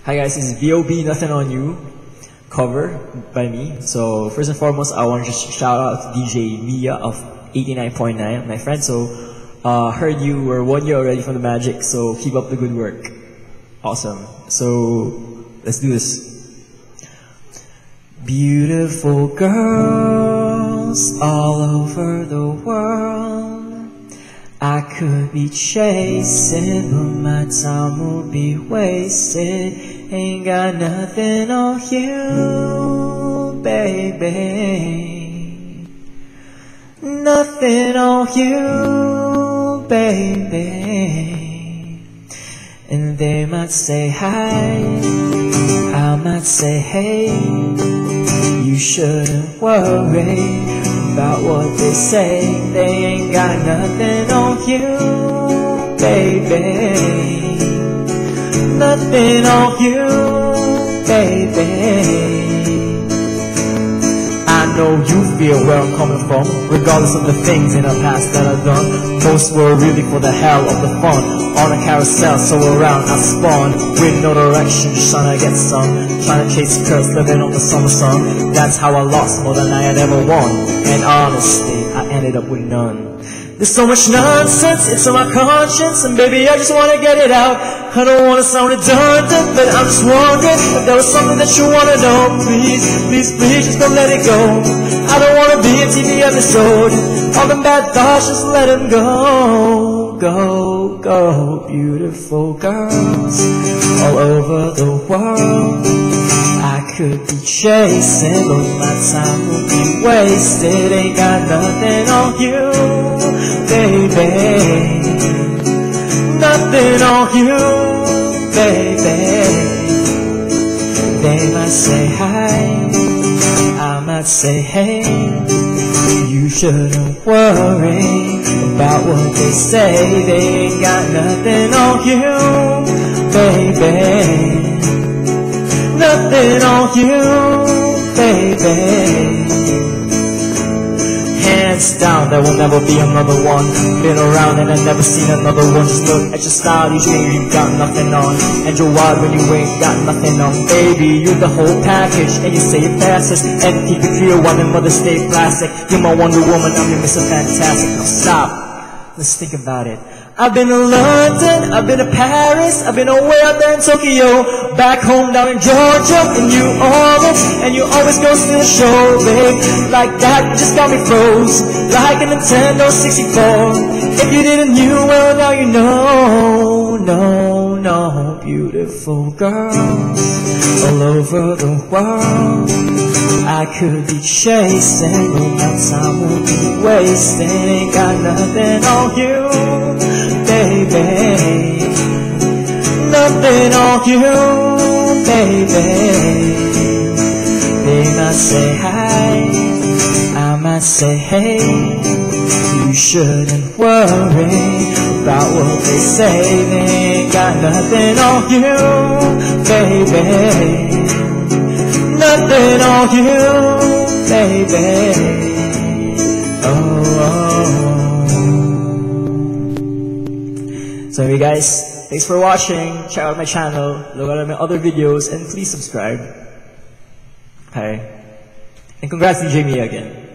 Hi guys, this is Bob Nothing on You cover by me. So first and foremost, I want to shout out to DJ Mia of 89.9, my friend. So uh, heard you were one year already from the Magic, so keep up the good work. Awesome. So let's do this. Beautiful girls all over the world. Could be chasing, but my time will be wasted. Ain't got nothing on you, baby. Nothing on you, baby. And they might say hi, I might say hey. You shouldn't worry about what they say. They ain't got nothing on you, baby. Nothing on you, baby. I know you feel where I'm coming from, regardless of the things in the past that I've done. Most were really for the hell of the fun. On a carousel, so around I spun, with no direction, just trying to get some. Trying to chase curves, living on the summer sun. That's how I lost more than I had ever won. And honestly, I ended up with none. There's so much nonsense, it's on my conscience And baby, I just wanna get it out I don't wanna sound redundant But I'm just wondering if there was something that you wanna know Please, please, please, just don't let it go I don't wanna be a TV episode All them bad thoughts, just let them go Go, go, beautiful girls All over the world I could be chasing, but my time will be wasted. Ain't got nothing on you, baby. Nothing on you, baby. They might say hi, I might say hey. You shouldn't worry about what they say. They ain't got nothing on you, baby nothing on you, baby. Hands down, there will never be another one. Been around and I've never seen another one. Just look at your style, you think you got nothing on. And you're wild when you ain't got nothing on. Baby, you're the whole package, and you say it fastest. And keep it clear, while the mother stay plastic. You're my Wonder Woman, I'm your Mr. Fantastic. Now stop, let's think about it. I've been to London, I've been to Paris, I've been away out there in Tokyo, back home down in Georgia, and you always, and you always go to the show, babe. Like that just got me froze, like a Nintendo 64. If you didn't knew, well now you know, no, no, beautiful girls all over the world. I could be chasing, but my time will be wasting. Ain't got nothing on you On you, baby. They must say hi, I must say hey. You shouldn't worry about what they say. They ain't got nothing on you, baby. Nothing on you, baby. Oh, oh. oh. So hey guys, thanks for watching. Check out my channel, look at my other videos, and please subscribe. Okay. And congrats to Jamie again.